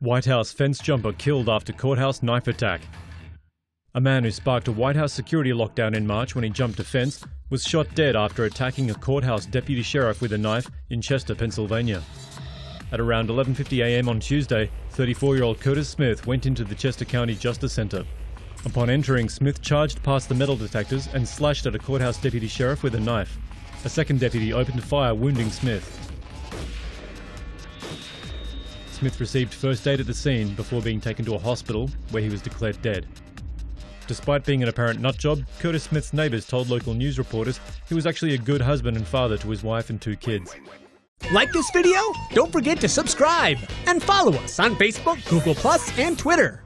White House fence jumper killed after courthouse knife attack. A man who sparked a White House security lockdown in March when he jumped a fence was shot dead after attacking a courthouse deputy sheriff with a knife in Chester, Pennsylvania. At around 11:50 a.m. on Tuesday, 34-year-old Curtis Smith went into the Chester County Justice Center. Upon entering, Smith charged past the metal detectors and slashed at a courthouse deputy sheriff with a knife. A second deputy opened fire, wounding Smith. Smith received first aid at the scene before being taken to a hospital where he was declared dead. Despite being an apparent nutjob, Curtis Smith's neighbours told local news reporters he was actually a good husband and father to his wife and two kids. Like this video? Don't forget to subscribe and follow us on Facebook, Google, and Twitter.